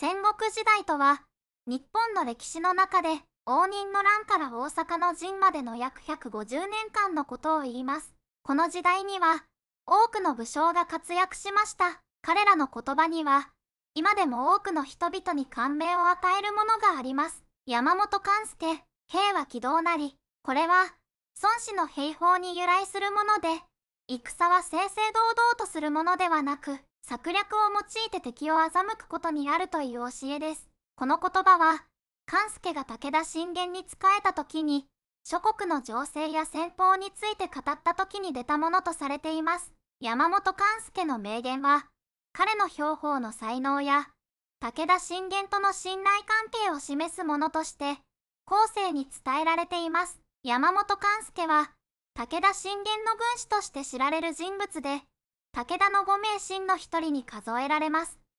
戦国時代とは、日本の歴史の中で、応仁の乱から大阪の陣までの約150年間のことを言います。この時代には、多くの武将が活躍しました。彼らの言葉には、今でも多くの人々に感銘を与えるものがあります。山本勘介、兵は軌道なり。これは、孫子の兵法に由来するもので、戦は正々堂々とするものではなく、策略を用いて敵を欺くことにあるという教えです。この言葉は、勘介が武田信玄に仕えた時に、諸国の情勢や戦法について語った時に出たものとされています。山本勘介の名言は、彼の兵法の才能や、武田信玄との信頼関係を示すものとして、後世に伝えられています。山本勘介は、武田信玄の軍師として知られる人物で、武田の五名神の一人に数えられます。